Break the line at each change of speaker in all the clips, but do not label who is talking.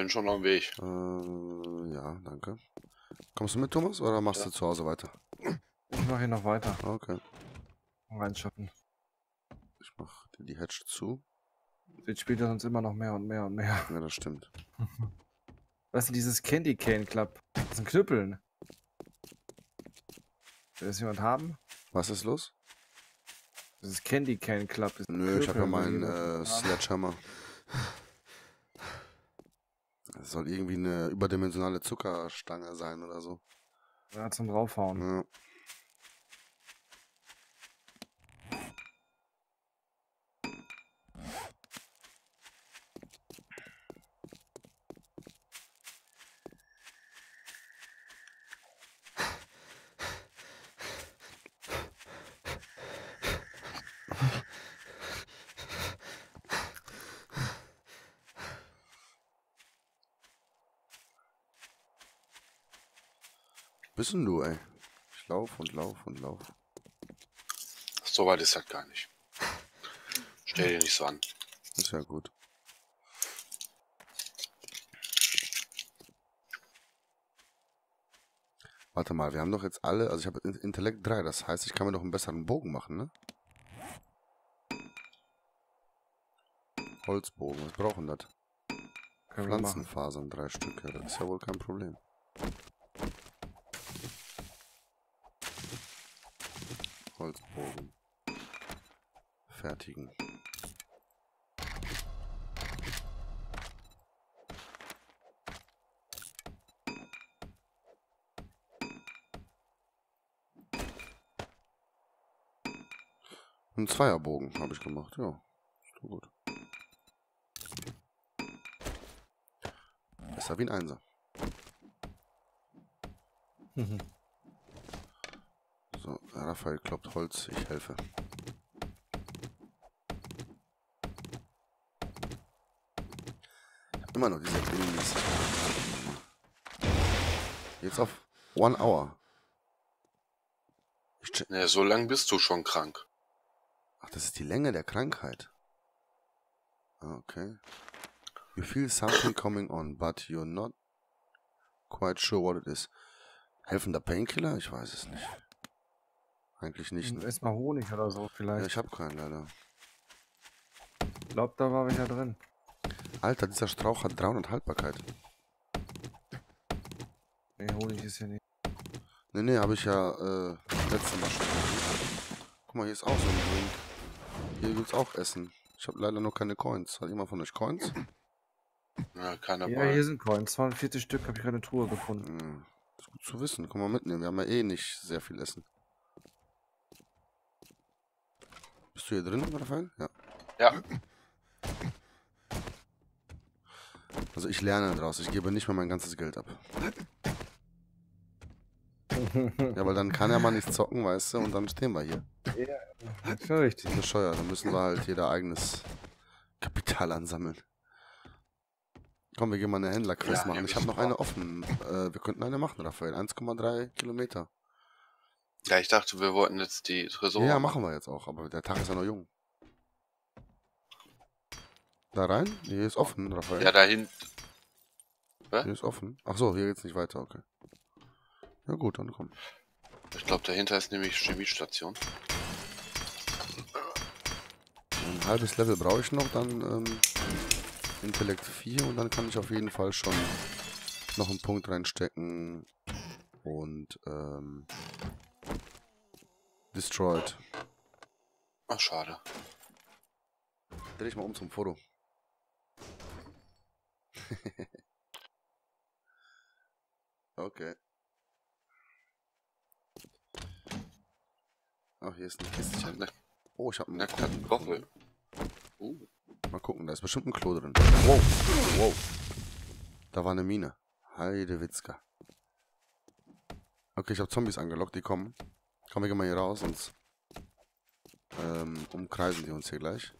bin schon auf dem Weg.
Äh, ja, danke. Kommst du mit, Thomas, oder machst
Ja.
du zu Hause weiter?
Ich mache hier noch weiter.
Okay.
Reinschaffen.
Ich mach dir die Hatch zu.
Jetzt spielt er sonst immer noch mehr und mehr und mehr.
Ja, das stimmt.
Was ist denn dieses Candy Cane Club? Das sind Knüppeln. Will das jemand haben?
Was ist los?
Das ist Candy Cane Club.
Nö, ich habe ja meinen äh? Sledgehammer. Das soll irgendwie eine überdimensionale Zuckerstange sein oder so.
Ja, zum draufhauen.
Ja. Bist denn du, ey? Ich lauf und lauf und lauf.
So weit ist das gar nicht. Stell dir nicht so an.
Ist ja gut. Warte mal, wir haben doch jetzt alle, also ich habe In- Intellekt 3, das heißt, ich kann mir doch einen besseren Bogen machen, ne? Holzbogen, was brauchen das? Pflanzenfasern, drei Stück, ja, das ist ja wohl kein Problem. Holzbogen. Fertigen. Ein Zweierbogen habe ich gemacht, ja. Ist gut. Besser wie ein Einser.
Mhm.
So, Raphael kloppt Holz, ich helfe. Immer noch diese Enemies. Jetzt auf One Hour.
Ja, so lang bist du schon krank.
Ach, das ist die Länge der Krankheit. Ah, Okay. You feel something coming on, but you're not quite sure what it is. Helfender Painkiller? Ich weiß es nicht. Eigentlich nicht. Ne?
Erstmal Honig oder so
Ja,
vielleicht.
ich habe keinen leider.
Ich glaube, da war welcher drin.
Alter, dieser Strauch hat 300 Haltbarkeit.
Nee, Honig ist hier nicht.
Ne, ne, habe ich ja äh, letzte Mal schon. Guck mal, hier ist auch so ein Drink. Hier gibt's auch Essen. Ich habe leider noch keine Coins. Hat jemand von euch Coins?
Ja, keiner
Ja, hier sind Coins. 42 Stück habe ich gerade eine Truhe gefunden.
Hm, ist gut zu wissen. Kann man mitnehmen. Wir haben ja eh nicht sehr viel Essen. Bist du hier drin, Raphael? Ja.
Ja,
Also ich lerne daraus. Ich gebe nicht mehr mein ganzes Geld ab. Ja, weil dann kann er mal nicht zocken, weißt du, und dann stehen wir hier.
ist ja richtig.
Bescheuert. Dann müssen wir halt jeder eigenes Kapital ansammeln. Komm, wir gehen mal eine Händlerquest
Ja,
machen.
ja,
Ich habe noch eine offen. Äh, wir könnten eine machen, Raphael. 1,3 Kilometer.
Ja, ich dachte, wir wollten jetzt die Tresore.
Ja, machen wir jetzt auch, aber der Tag ist ja noch jung. Da rein? Hier ist offen, Raphael.
Ja, dahin.
Hier ist offen. Ach so, hier geht's nicht weiter, okay. Ja gut, dann komm.
Ich glaube, dahinter ist nämlich Chemiestation.
Ein halbes Level brauche ich noch, dann ähm, Intellekt 4 und dann kann ich auf jeden Fall schon noch einen Punkt reinstecken und ähm, Destroyed.
Ach, schade.
Dreh ich mal um zum Foto. okay. Ach, hier ist ein Kistchen.
Ne,
Oh, ich habe einen
ne, Kartoffel. Uh,
Mal gucken, da ist bestimmt ein Klo drin. Wow, wow. Da war eine Mine. Heide Witzka. Okay, ich habe Zombies angelockt, die kommen. Komm, wir gehen mal hier raus, sonst ähm, umkreisen die uns hier gleich.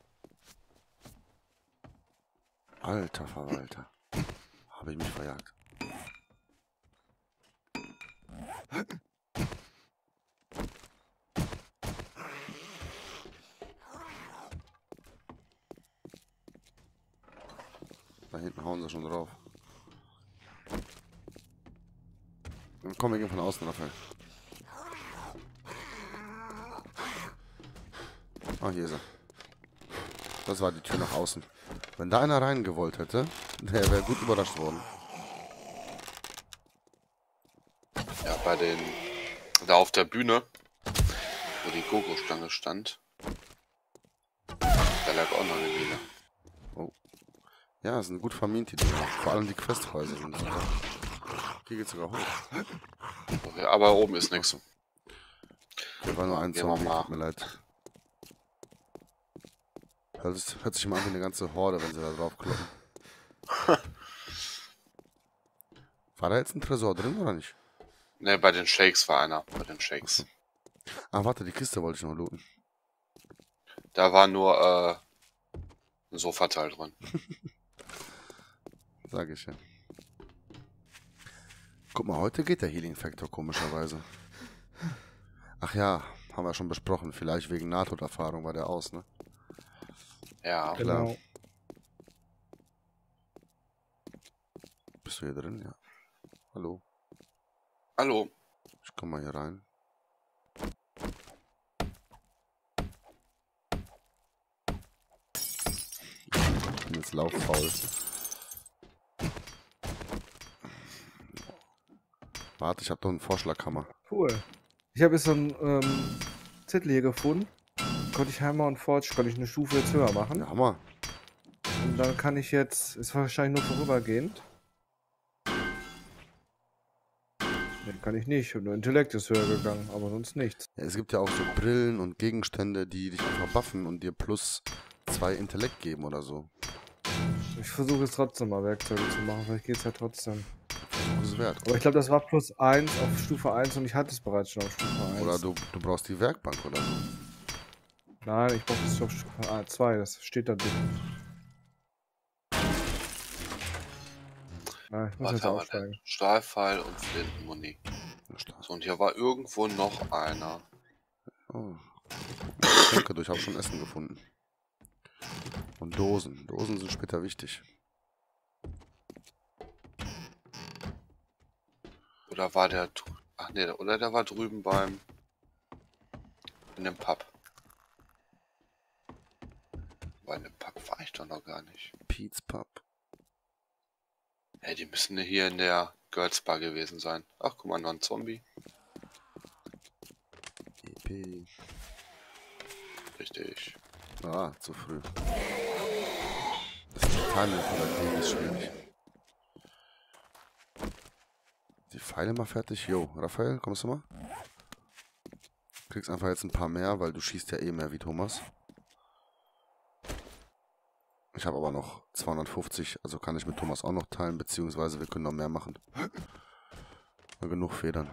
Alter Verwalter. Habe ich mich verjagt. Da hinten hauen sie schon drauf. Komm, wir gehen von außen, Raphael. Ah, hier ist er. Das war die Tür nach außen. Wenn da einer reingewollt hätte, der wäre gut überrascht worden.
Ja, bei den. Da auf der Bühne, wo die Gogo-Stange stand. Da lag auch noch eine Mine.
Ja, das sind gut vermint, die Dinger. Vor allem die Questhäuser sind super. Hier geht's sogar hoch.
Okay, aber oben ist nichts.
Hier war nur ein Zombie, tut mir leid. Das hört sich immer an wie eine ganze Horde, wenn sie da drauf kloppen. War da jetzt ein Tresor drin oder nicht?
Ne, bei den Shakes war einer. Bei den Shakes.
Ah, warte, die Kiste wollte ich noch looten.
Da war nur äh, ein Sofateil drin.
Sag ich ja. Guck mal, heute geht der Healing Factor komischerweise. Ach ja, haben wir schon besprochen. Vielleicht wegen Nahtoderfahrung war der aus, ne?
Ja.
Klar.
Genau.
Bist du hier drin? Ja. Hallo.
Hallo.
Ich komm mal hier rein. Ich bin jetzt lauffaul. Warte, ich hab doch einen Vorschlaghammer.
Cool. Ich habe jetzt so einen ähm, Zettel hier gefunden. Konnte ich Hammer und Forge, konnte ich eine Stufe jetzt höher machen.
Ja, Hammer.
Und dann kann ich jetzt, ist wahrscheinlich nur vorübergehend. Nee, kann ich nicht. Und nur Intellekt ist höher gegangen, aber sonst nichts.
Ja, es gibt ja auch so Brillen und Gegenstände, die dich einfach buffen und dir plus zwei Intellekt geben oder so.
Ich versuche es trotzdem mal Werkzeuge zu machen, vielleicht geht es ja trotzdem.
Das ist wert.
Aber ich glaube, das war plus 1 auf Stufe 1 und ich hatte es bereits schon auf Stufe 1.
Oder du, du brauchst die Werkbank oder so.
Nein, ich brauche das auf Stufe 2, das steht da drin. Nein, ich muss
Was
jetzt
haben
aufsteigen.
Stahlpfeil und Flintenmuni. So, und hier war irgendwo noch einer.
Oh. Ich denke, ich habe schon Essen gefunden. Und Dosen. Dosen sind später wichtig.
Oder war der. Ach nee, oder der war drüben beim. In dem Pub. Bei dem Pub war ich doch noch gar nicht.
Pete's Pub.
Hey, die müssen hier in der Girls Bar gewesen sein. Ach, guck mal, noch ein Zombie.
EP.
Richtig.
Ah, zu früh. Das Timing von der Ding ist schwierig. Die Pfeile mal fertig. Jo, Raphael, kommst du mal? Kriegst einfach jetzt ein paar mehr, weil du schießt ja eh mehr wie Thomas. Ich habe aber noch 250, also kann ich mit Thomas auch noch teilen, beziehungsweise wir können noch mehr machen. Genug Federn.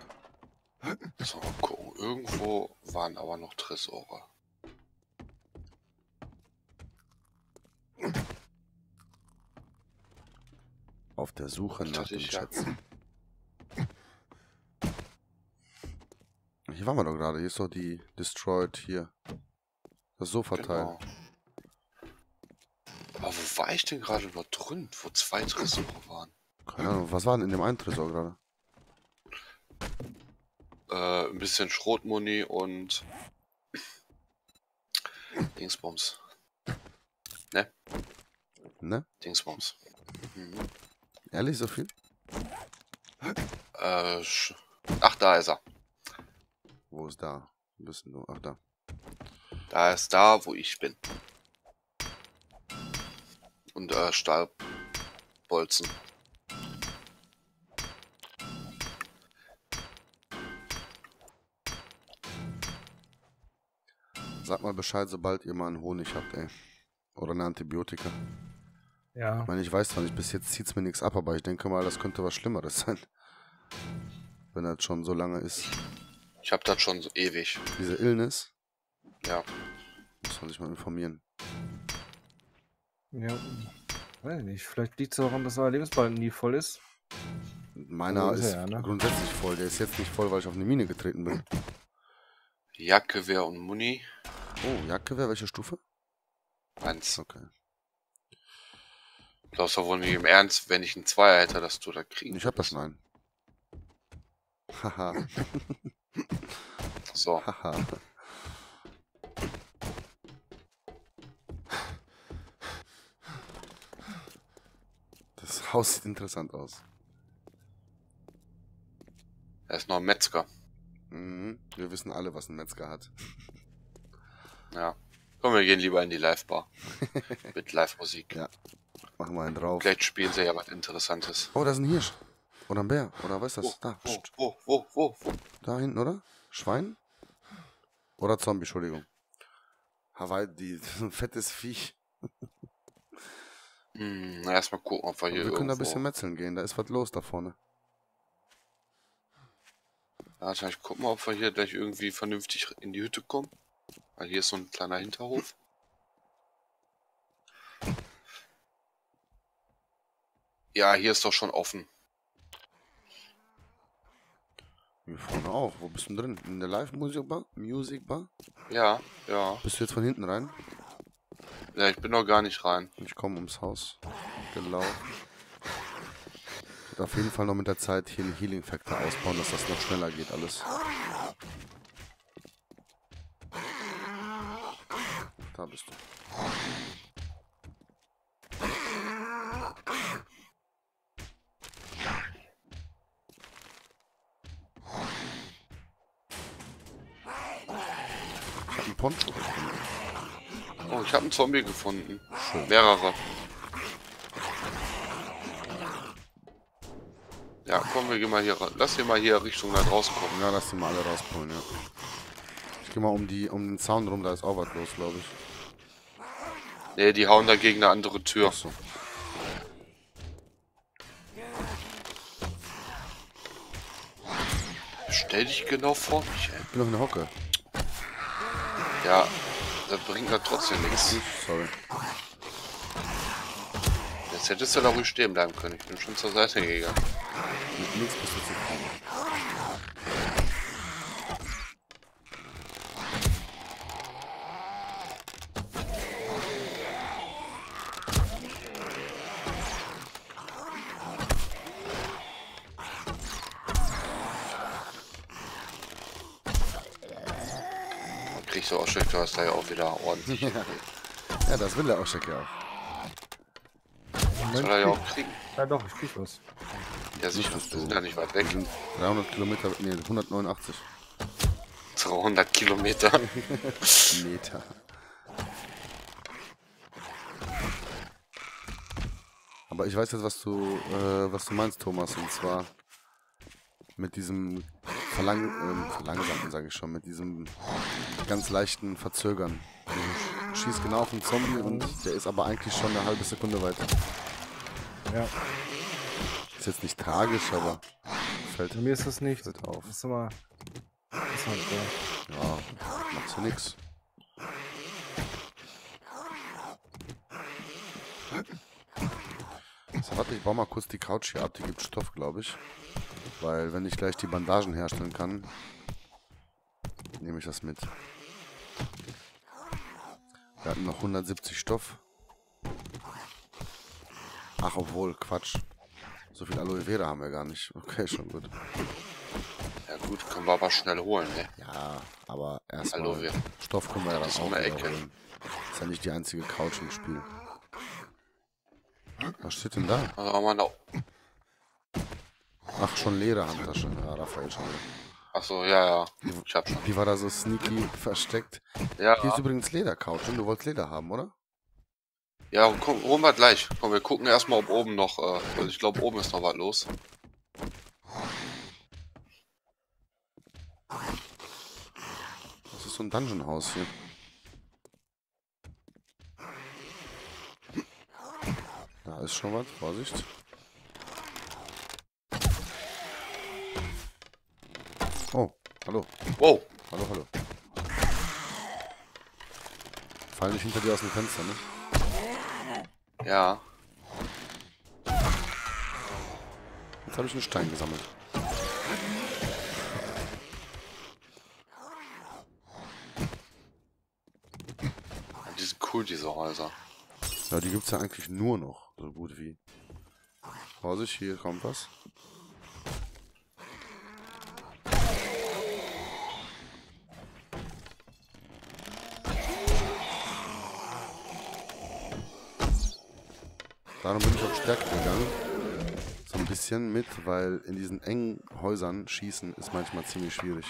So, mal gucken. Irgendwo waren aber noch Tresore.
Auf der Suche nach
ja.
Schätzen. Hier waren wir doch gerade. Hier ist doch die Destroyed hier. Das Sofateil.
Genau. War ich denn gerade noch drin? Wo zwei Tresore waren?
Keine Ahnung, was war denn in dem einen Tresor gerade?
Äh, ein bisschen Schrotmuni und Dingsbums.
Ne?
Dingsbums. Mhm.
Ehrlich, so viel?
Äh, Ach, da ist er.
Wo ist da? Ein bisschen. Ach, da.
Da ist da, wo ich bin. Und äh, Stahlbolzen.
Sag mal Bescheid, sobald ihr mal einen Honig habt, ey. Oder eine Antibiotika.
Ja.
Ich meine, ich weiß zwar nicht, bis jetzt zieht's mir nichts ab, aber ich denke mal, das könnte was Schlimmeres sein. Wenn das schon so lange ist.
Ich habe das schon so ewig.
Diese Illness,
Ja.
muss man sich mal informieren.
Ja. Weiß ich nicht. Vielleicht liegt es daran, dass euer Lebensbalken nie voll ist.
Meiner
ist
ist
er ja, ne?
grundsätzlich voll. Der ist jetzt nicht voll, weil ich auf eine Mine getreten bin.
Jagdgewehr und Muni.
Oh, Jagdgewehr, welche Stufe?
Eins.
Okay.
Glaubst du wohl nicht im Ernst, wenn ich einen Zweier hätte, dass du da kriegen
Ich hab da
würdest?
schon einen. Haha.
So.
Haha. Das Haus sieht interessant aus.
Er ist noch ein Metzger.
Mhm. Wir wissen alle, was ein Metzger hat.
Ja. Komm, wir gehen lieber in die Live-Bar. Mit Live-Musik.
Ja. Machen wir einen drauf.
Vielleicht spielen sie ja was Interessantes.
Oh, da ist ein Hirsch. Oder ein Bär. Oder was ist das? Da.
wo, wo, wo, wo, wo?
Da hinten, oder? Schwein? Oder Zombie, Entschuldigung. Hawaii, die, das ist ein fettes Viech.
Hm, na, erstmal gucken, ob wir hier
wir können da ein bisschen metzeln gehen. Da ist was los da vorne.
Warte, ich guck mal, ob wir hier gleich irgendwie vernünftig in die Hütte kommen. Weil hier ist so ein kleiner Hinterhof. Ja, hier ist doch schon offen.
Hier vorne auch. Wo bist du denn drin? In der Live-Musikbar? Musikbar?
Ja, ja.
Bist du jetzt von hinten rein?
Ja, ich bin noch gar nicht rein.
Ich komme ums Haus gelaufen. Wird auf jeden Fall noch mit der Zeit hier einen Healing Factor ausbauen, dass das noch schneller geht alles. Da bist du. Ich hab einen Poncho gefunden.
Oh, ich habe einen Zombie gefunden.
Schön.
Mehrere. Ja, komm, wir gehen mal hier ran. Lass hier mal hier Richtung da draußen gucken.
Ja, lass die mal alle rauspullen, ja. Ich geh mal um die um den Zaun rum, da ist auch was los, glaube ich.
Nee, die hauen da gegen eine andere Tür.
Achso.
Stell dich genau vor mich, ey.
Ich bin noch in der Hocke.
Ja, das bringt da trotzdem nichts.
Sorry.
Jetzt hättest du da ruhig stehen bleiben können. Ich bin schon zur Seite gegangen.
Mit nichts bist du zufrieden.
Kriegst auch ja auch wieder ordentlich.
Ja, das will der Oschek ja auch.
Soll er ja auch kriegen.
Ja doch, ich krieg was.
Ja, sicher. Wir sind ja nicht weit weg.
Wir sind 300 Kilometer, nee, 189
300 Kilometer.
Meter. Aber ich weiß jetzt, was du, äh, was du meinst, Thomas, und zwar mit diesem Verlang ähm, Verlangsamen, sage ich schon, mit diesem ganz leichten Verzögern. Du schießt genau auf den Zombie und der ist aber eigentlich schon eine halbe Sekunde weiter.
Ja,
Ist jetzt nicht tragisch, aber fällt
bei mir ist das nicht.
fällt auf.
Das ist immer. Das ist halt so.
Ja, macht ja nix. So, warte, ich baue mal kurz die Couch hier ab, die gibt Stoff, glaube ich. Weil, wenn ich gleich die Bandagen herstellen kann, nehme ich das mit. Wir hatten noch 170 Stoff. Ach, obwohl, Quatsch. So viel Aloe Vera haben wir gar nicht. Okay, schon gut.
Ja gut, können wir aber schnell holen, ne?
Ja, aber erstmal. Stoff können wir ja dann auch wieder
Ecke.
holen. Ist ja nicht die einzige Couch im Spiel. Was steht denn da?
Also wir noch.
Ach, schon Lederhandtasche. Ja, Raphael schon.
Achso, ja, ja. Ich hab schon.
Die war da so sneaky versteckt.
Ja,
Hier ist übrigens Ledercouch und du wolltest Leder haben, oder?
ja komm, holen wir gleich. Komm, wir gucken erstmal, ob oben noch. Äh, also ich glaube, oben ist noch was los.
Das ist so ein Dungeon-Haus hier. Da ist schon was. Vorsicht. Hallo.
Wow.
Hallo, hallo. Fall nicht hinter dir aus dem Fenster, ne?
Ja.
Jetzt habe ich einen Stein gesammelt.
Die sind cool, diese Häuser.
Ja, die gibt's ja eigentlich nur noch, so gut wie. Vorsicht, hier kommt was. Stärke gegangen. So ein bisschen mit, weil in diesen engen Häusern schießen ist manchmal ziemlich schwierig.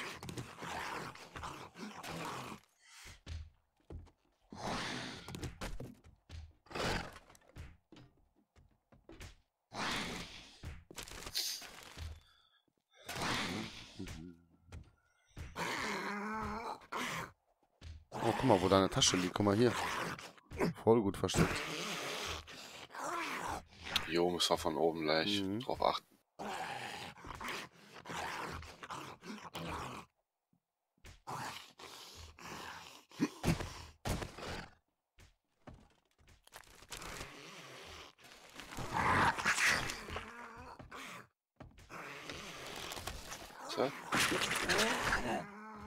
Oh, guck mal, wo deine Tasche liegt. Guck mal hier. Voll gut versteckt.
Jo, müssen wir von oben gleich
Mhm.
drauf achten. So.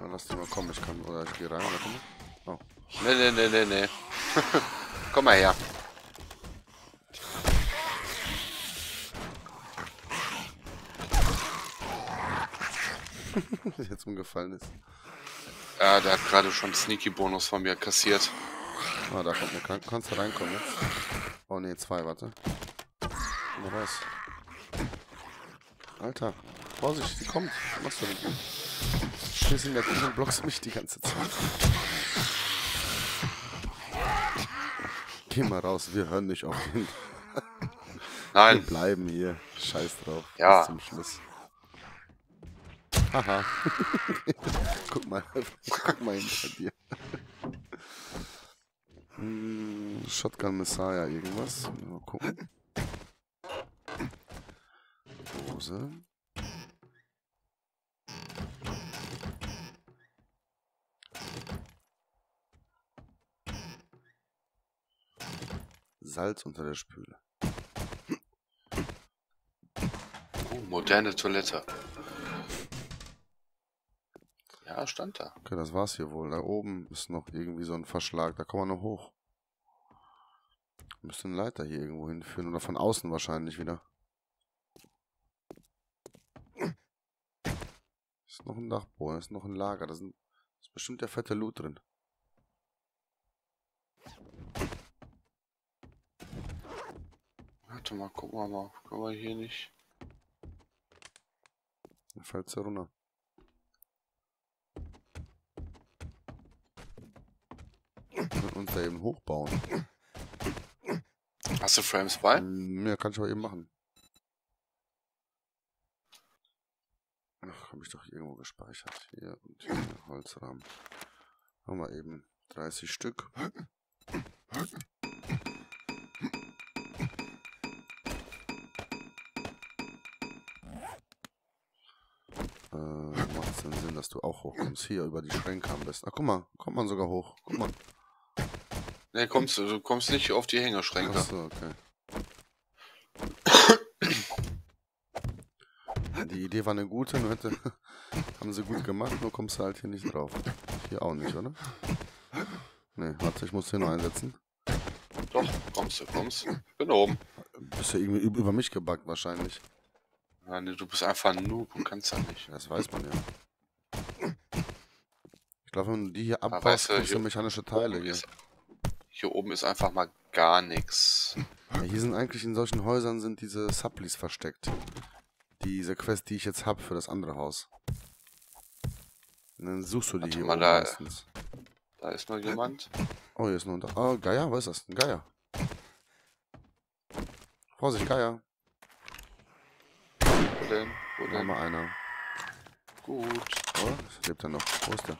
Dann lass die mal kommen, ich kann. Oder ich gehe rein. Mal. Oh.
Nee, nee, nee, nee, nee. Komm mal her.
Jetzt umgefallen ist.
Ja, der hat gerade schon Sneaky-Bonus von mir kassiert.
Ah, da kommt eine Krank Kannst du reinkommen jetzt? Oh ne, zwei, warte. Mal raus. Alter, Vorsicht, die kommt. Was machst du denn? Stehst in der Küche und blockst mich die ganze Zeit. Geh mal raus, wir hören nicht auf. Wir
Nein,
bleiben hier. Scheiß drauf.
Ja.
Bis zum Schluss. Haha. guck mal, guck mal hinter dir. Hm, Shotgun Messiah, irgendwas. Mal gucken. Hose. Salz unter der Spüle.
oh, moderne Toilette. Ja, stand da.
Okay, das war's hier wohl. Da oben ist noch irgendwie so ein Verschlag. Da kann man noch hoch. Müsste eine Leiter hier irgendwo hinführen. Oder von außen wahrscheinlich wieder. Ist noch ein Dachboden, ist noch ein Lager. Da sind, ist bestimmt der fette Loot drin.
Warte mal, gucken wir mal. Können wir hier nicht.
Dann fällt's ja runter. Wir können uns da eben hochbauen.
Hast du Frames bei?
Hm, Ja, kann ich aber eben machen. Ach, habe ich doch irgendwo gespeichert. Hier und hier, Holzrahmen. Haben wir eben 30 Stück. Äh, macht es denn Sinn, dass du auch hochkommst? Hier über die Schränke am besten. Ach, guck mal, kommt man sogar hoch. Guck mal.
Ne, kommst du, du kommst nicht auf die Hängeschränke.
Achso, okay. Die Idee war eine gute, nur hätte, haben sie gut gemacht, nur kommst du halt hier nicht drauf. Hier auch nicht, oder? Ne, warte, ich muss hier noch einsetzen.
Doch, kommst du, kommst. Bin oben.
Bist ja irgendwie üb- über mich gebackt wahrscheinlich.
Nee, du bist einfach ein Noob und kannst ja nicht.
Das weiß man ja. Ich glaube, wenn du die hier
Aber
abbaust,
du,
kriegst du mechanische Teile hier.
Oben ist einfach mal gar nichts.
Ja, hier sind eigentlich in solchen Häusern sind diese Supplis versteckt. Diese Quest, die ich jetzt hab für das andere Haus. Und dann suchst du die
Warte
hier
mal,
oben
da-
meistens.
Da ist noch jemand.
Oh, hier ist noch ein. Oh, Geier, was ist das? Ein Geier. Vorsicht, Geier.
Wo denn? Wo denn?
wir einer.
Gut.
Oh, lebt er noch? Wo ist der?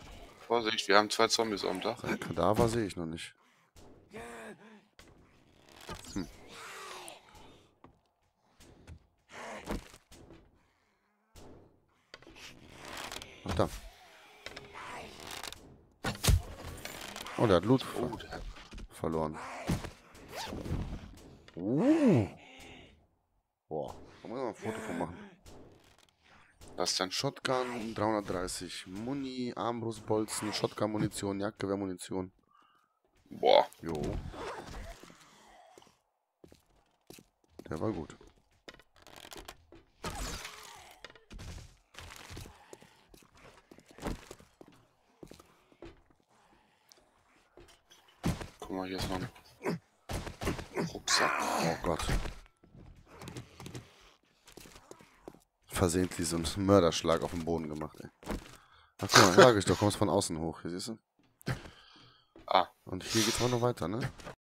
Vorsicht, wir haben zwei Zombies am Dach.
Kadaver sehe ich noch nicht. Ach da. Oh, der hat Loot ver verloren. Uh. Boah, da muss mal ein Foto von machen.
was denn?
Shotgun 330, Muni, Armbrustbolzen, Shotgun-Munition, Jagdgewehrmunition.
Boah.
Jo. Der war gut.
mal, hier ist noch Rucksack.
Oh Gott. Versehentlich so einen Mörderschlag auf den Boden gemacht, ey. Ach guck mal, sag ich doch, kommst von außen hoch, hier siehst du?
Ah.
Und hier geht's auch noch weiter, ne?